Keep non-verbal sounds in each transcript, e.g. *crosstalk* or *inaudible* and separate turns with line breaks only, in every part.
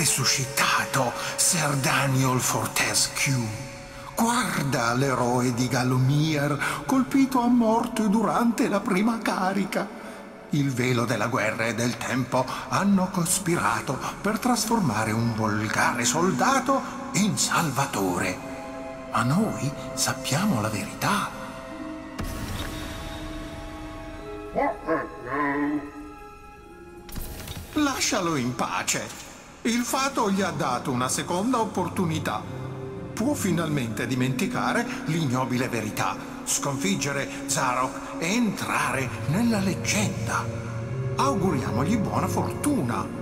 È risuscitato Ser Daniel Fortescue. Guarda l'eroe di Gallomir colpito a morte durante la prima carica. Il velo della guerra e del tempo hanno cospirato per trasformare un volgare soldato in salvatore. Ma noi sappiamo la verità. Lascialo in pace. Il fato gli ha dato una seconda opportunità. Può finalmente dimenticare l'ignobile verità, sconfiggere Zarok e entrare nella leggenda. Auguriamogli buona fortuna.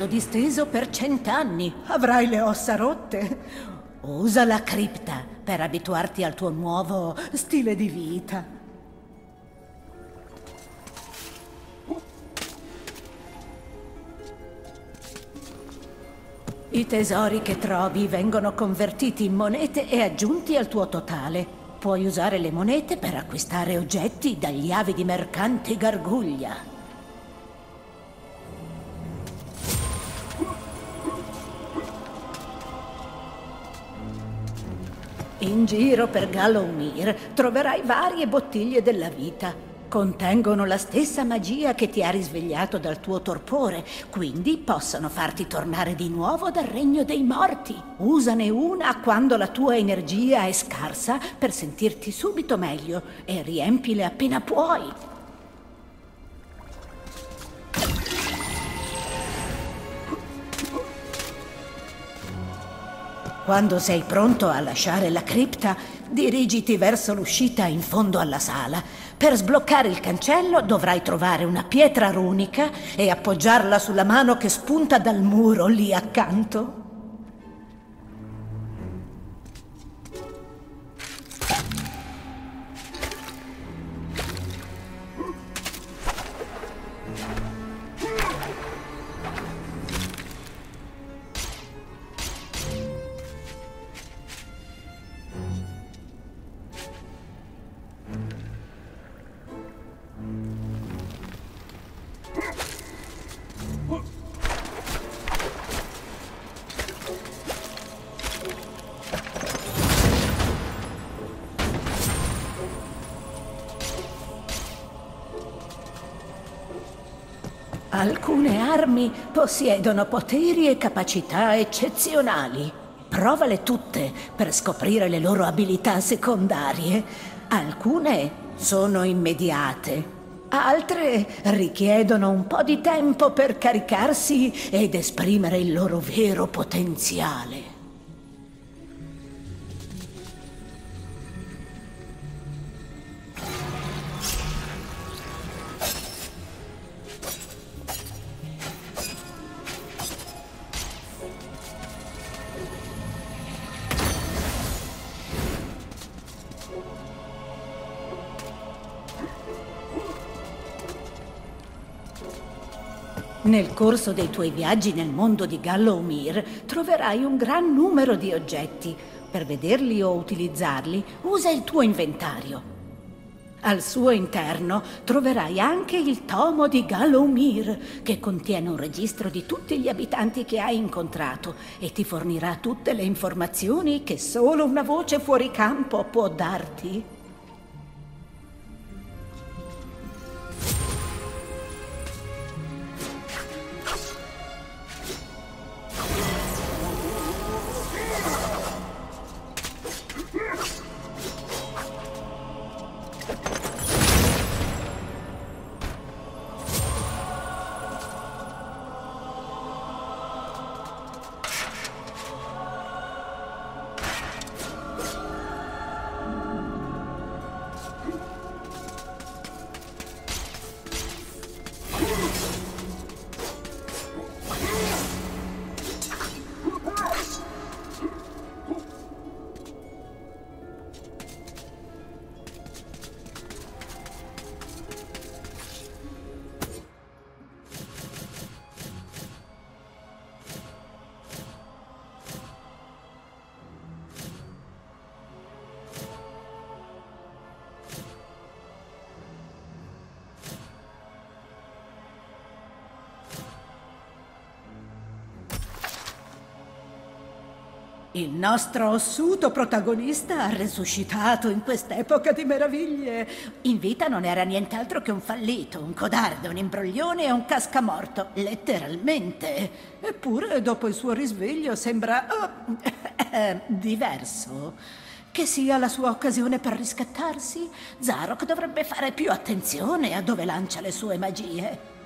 Rimasto disteso per cent'anni. Avrai le ossa rotte. Usa la cripta per abituarti al tuo nuovo stile di vita. I tesori che trovi vengono convertiti in monete e aggiunti al tuo totale. Puoi usare le monete per acquistare oggetti dagli avidi mercanti Garguglia. In giro per Gallowmere troverai varie bottiglie della vita. Contengono la stessa magia che ti ha risvegliato dal tuo torpore, quindi possono farti tornare di nuovo dal regno dei morti. Usane una quando la tua energia è scarsa per sentirti subito meglio e riempile appena puoi. Quando sei pronto a lasciare la cripta, dirigiti verso l'uscita in fondo alla sala. Per sbloccare il cancello dovrai trovare una pietra runica e appoggiarla sulla mano che spunta dal muro lì accanto. Alcune armi possiedono poteri e capacità eccezionali. Provale tutte per scoprire le loro abilità secondarie. Alcune sono immediate, altre richiedono un po' di tempo per caricarsi ed esprimere il loro vero potenziale. Nel corso dei tuoi viaggi nel mondo di Gallowmere troverai un gran numero di oggetti. Per vederli o utilizzarli, usa il tuo inventario. Al suo interno troverai anche il tomo di Gallowmere, che contiene un registro di tutti gli abitanti che hai incontrato e ti fornirà tutte le informazioni che solo una voce fuori campo può darti. Il nostro ossuto protagonista ha resuscitato in quest'epoca di meraviglie. In vita non era nient'altro che un fallito, un codardo, un imbroglione e un cascamorto, letteralmente. Eppure, dopo il suo risveglio, sembra oh, *laughs* diverso. Che sia la sua occasione per riscattarsi, Zarok dovrebbe fare più attenzione a dove lancia le sue magie.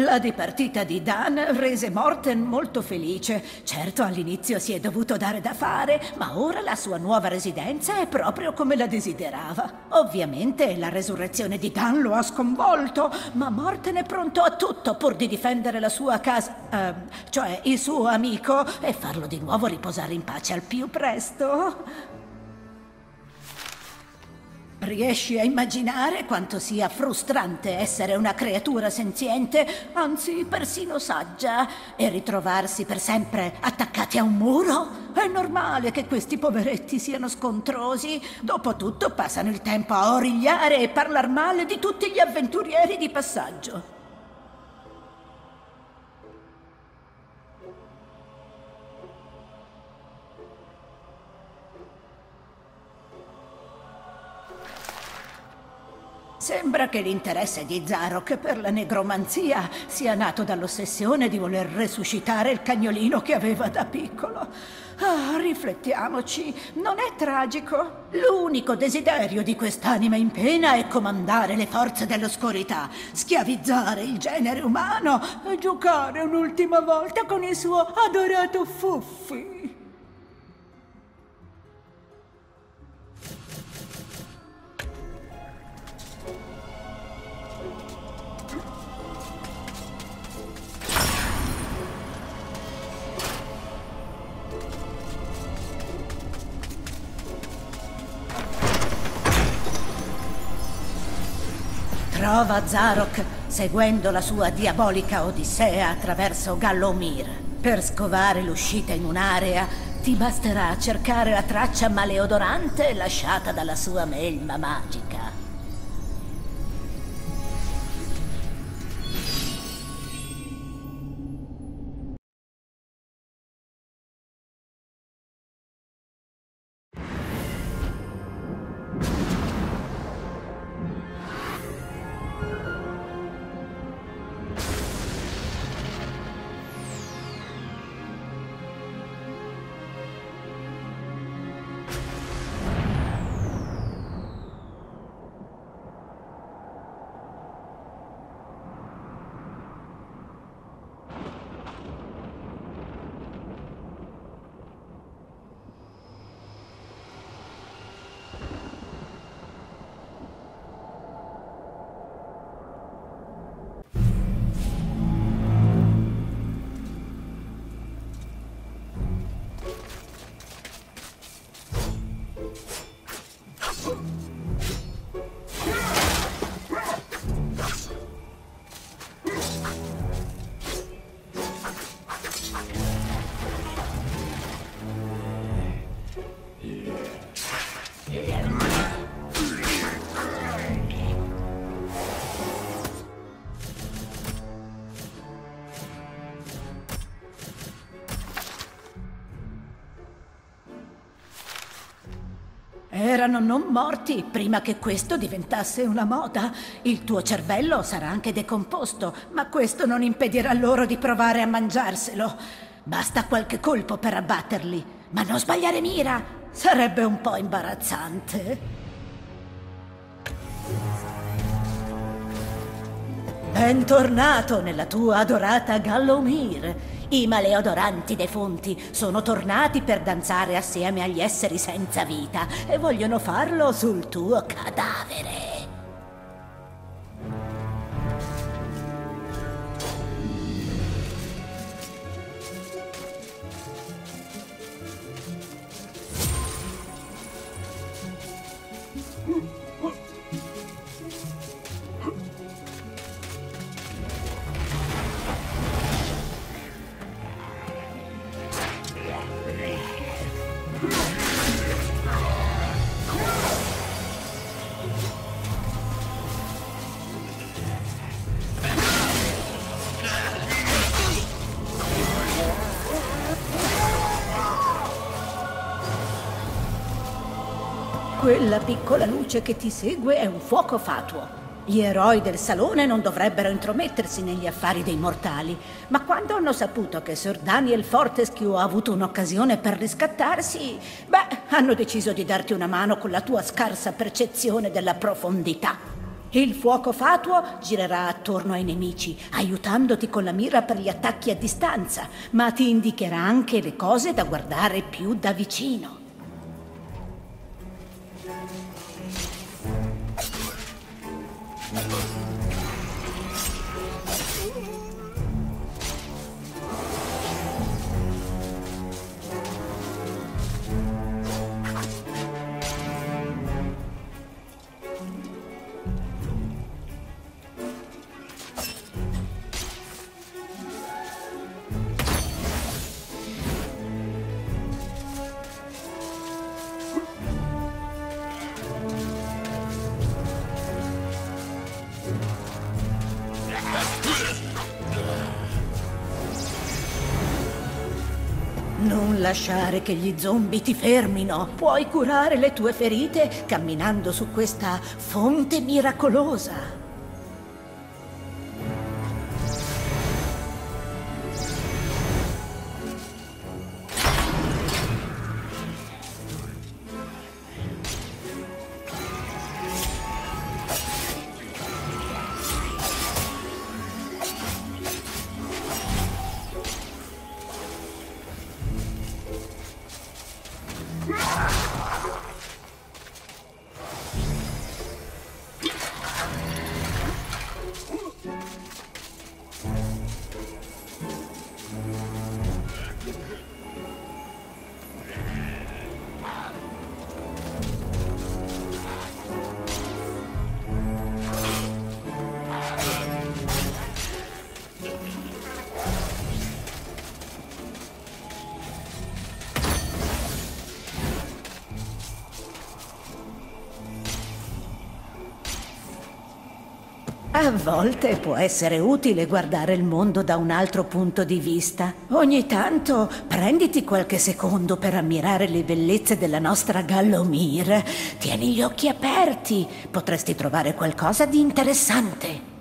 La dipartita di Dan rese Morten molto felice. Certo, all'inizio si è dovuto dare da fare, ma ora la sua nuova residenza è proprio come la desiderava. Ovviamente la resurrezione di Dan lo ha sconvolto, ma Morten è pronto a tutto pur di difendere la sua casa, eh, cioè il suo amico, e farlo di nuovo riposare in pace al più presto. Riesci a immaginare quanto sia frustrante essere una creatura senziente, anzi persino saggia, e ritrovarsi per sempre attaccati a un muro? È normale che questi poveretti siano scontrosi. Dopotutto passano il tempo a origliare e parlare male di tutti gli avventurieri di passaggio. Sembra che l'interesse di Zarok per la negromanzia sia nato dall'ossessione di voler resuscitare il cagnolino che aveva da piccolo. Ah, riflettiamoci, non è tragico? L'unico desiderio di quest'anima in pena è comandare le forze dell'oscurità, schiavizzare il genere umano e giocare un'ultima volta con il suo adorato Fuffi. Trova Zarok seguendo la sua diabolica odissea attraverso Gallomir. Per scovare l'uscita in un'area ti basterà cercare la traccia maleodorante lasciata dalla sua melma magica. Erano non morti prima che questo diventasse una moda. Il tuo cervello sarà anche decomposto, ma questo non impedirà loro di provare a mangiarselo. Basta qualche colpo per abbatterli, ma non sbagliare mira. Sarebbe un po' imbarazzante. Bentornato nella tua adorata Gallomir. I maleodoranti defunti sono tornati per danzare assieme agli esseri senza vita e vogliono farlo sul tuo cadavere. Quella piccola luce che ti segue è un fuoco fatuo. Gli eroi del salone non dovrebbero intromettersi negli affari dei mortali, ma quando hanno saputo che Sir Daniel Fortescue ha avuto un'occasione per riscattarsi, beh, hanno deciso di darti una mano con la tua scarsa percezione della profondità. Il fuoco fatuo girerà attorno ai nemici, aiutandoti con la mira per gli attacchi a distanza, ma ti indicherà anche le cose da guardare più da vicino. Non lasciare che gli zombie ti fermino. Puoi curare le tue ferite camminando su questa fonte miracolosa. A volte può essere utile guardare il mondo da un altro punto di vista. Ogni tanto prenditi qualche secondo per ammirare le bellezze della nostra Gallomir. Tieni gli occhi aperti, potresti trovare qualcosa di interessante.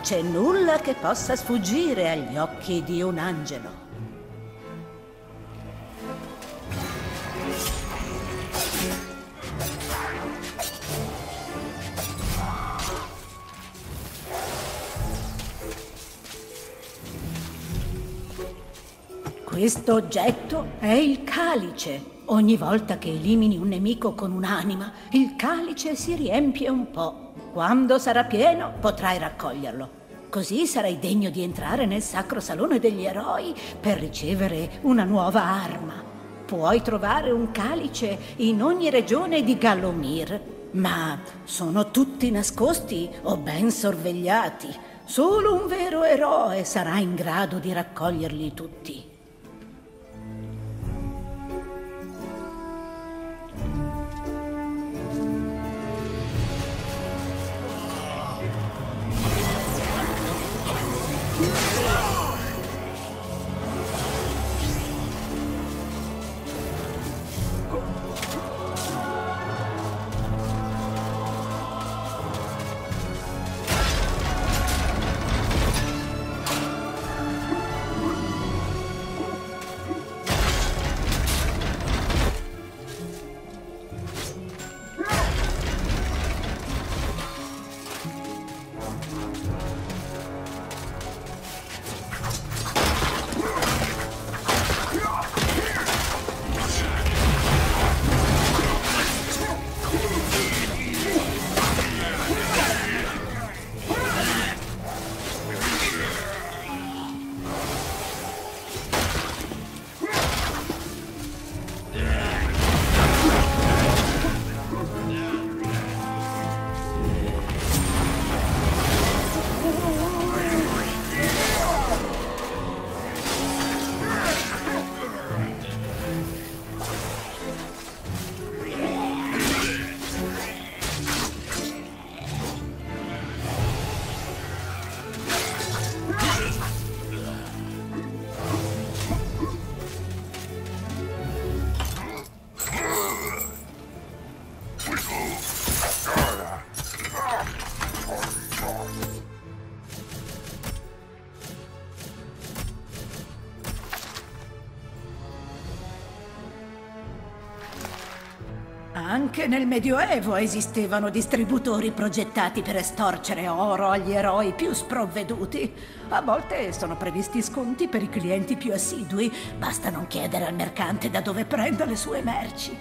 C'è nulla che possa sfuggire agli occhi di un angelo. Questo oggetto è il calice. Ogni volta che elimini un nemico con un'anima, il calice si riempie un po'. Quando sarà pieno, potrai raccoglierlo. Così sarai degno di entrare nel sacro salone degli eroi per ricevere una nuova arma. Puoi trovare un calice in ogni regione di Gallomir, ma sono tutti nascosti o ben sorvegliati. Solo un vero eroe sarà in grado di raccoglierli tutti. Anche nel Medioevo esistevano distributori progettati per estorcere oro agli eroi più sprovveduti. A volte sono previsti sconti per i clienti più assidui, basta non chiedere al mercante da dove prenda le sue merci.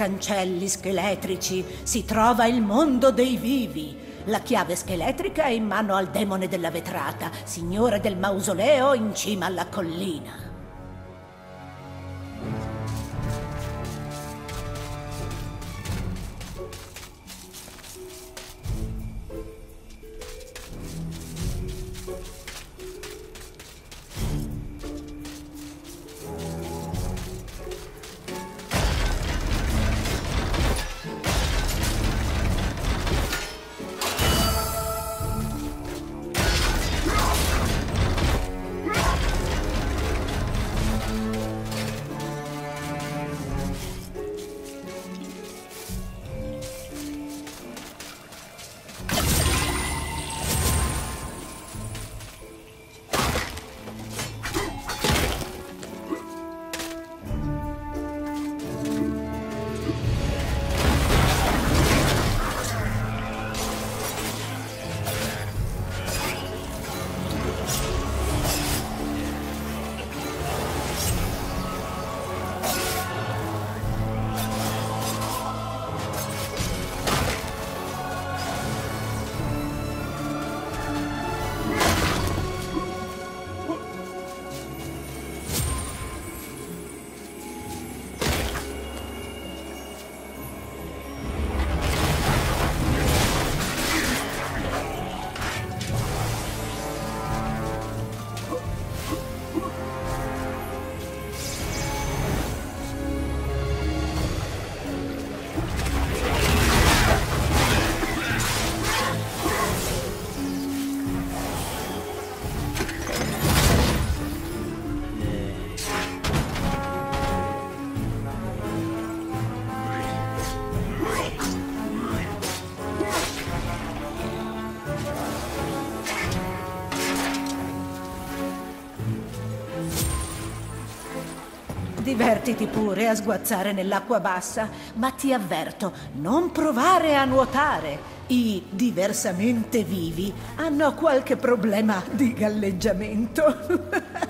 Cancelli scheletrici si trova il mondo dei vivi. La chiave scheletrica è in mano al demone della vetrata, signore del mausoleo in cima alla collina. Divertiti pure a sguazzare nell'acqua bassa, ma ti avverto, non provare a nuotare. I diversamente vivi hanno qualche problema di galleggiamento. *laughs*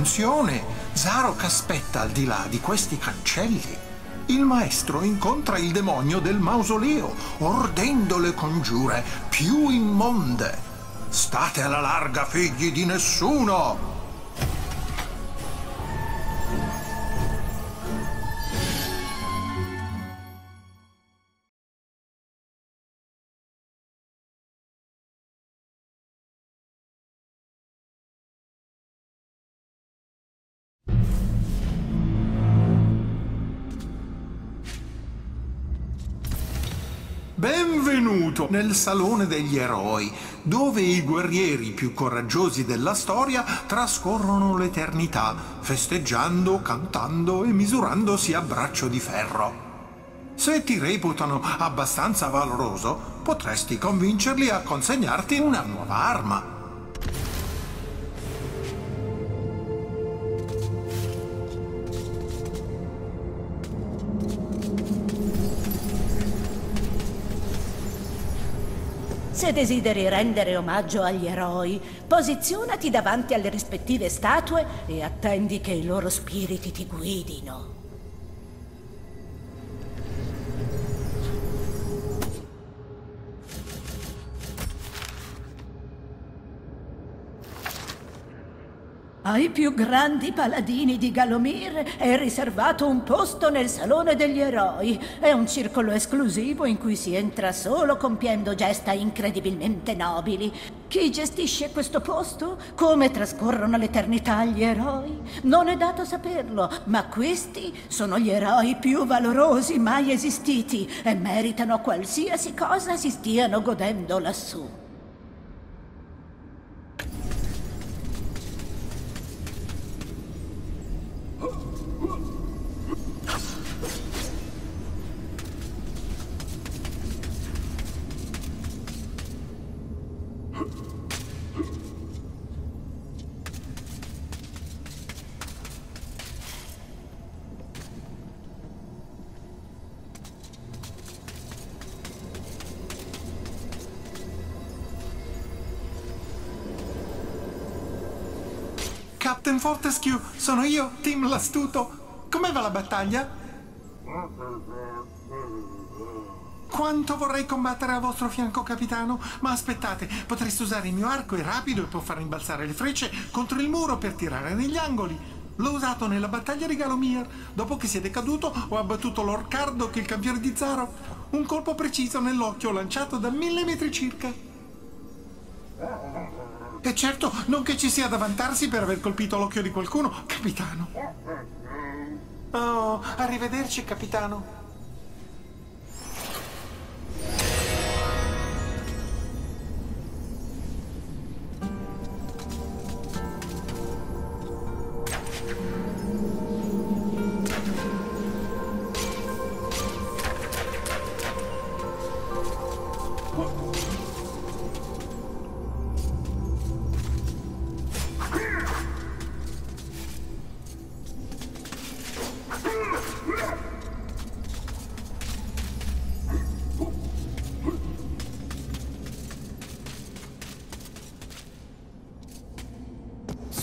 attenzione! Zarok aspetta al di là di questi cancelli. Il maestro incontra il demonio del mausoleo, ordendo le congiure più immonde. State alla larga, figli di nessuno! Nel Salone degli Eroi, dove i guerrieri più coraggiosi della storia trascorrono l'eternità, festeggiando, cantando e misurandosi a braccio di ferro. Se ti reputano abbastanza valoroso, potresti convincerli a consegnarti una nuova arma.
Se desideri rendere omaggio agli eroi, posizionati davanti alle rispettive statue e attendi che i loro spiriti ti guidino. Ai più grandi paladini di Galomir è riservato un posto nel Salone degli Eroi. È un circolo esclusivo in cui si entra solo compiendo gesta incredibilmente nobili. Chi gestisce questo posto? Come trascorrono l'eternità gli eroi? Non è dato saperlo, ma questi sono gli eroi più valorosi mai esistiti e meritano qualsiasi cosa si stiano godendo lassù.
Fortescue, sono io, Tim l'astuto. Come va la battaglia? Quanto vorrei combattere a vostro fianco, capitano? Ma aspettate, potreste usare il mio arco, è rapido e può far rimbalzare le frecce contro il muro per tirare negli angoli. L'ho usato nella battaglia di Galomir. Dopo che siete caduto, ho abbattuto l'orcardo che il campione di Zaro. Un colpo preciso nell'occhio lanciato da mille metri circa. E certo, non che ci sia da vantarsi per aver colpito l'occhio di qualcuno, capitano. Oh, arrivederci, capitano.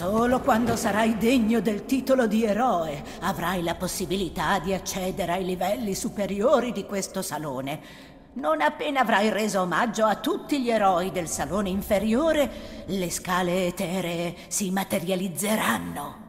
Solo quando sarai degno del titolo di eroe avrai la possibilità di accedere ai livelli superiori di questo salone. Non appena avrai reso omaggio a tutti gli eroi del salone inferiore, le scale eteree si materializzeranno.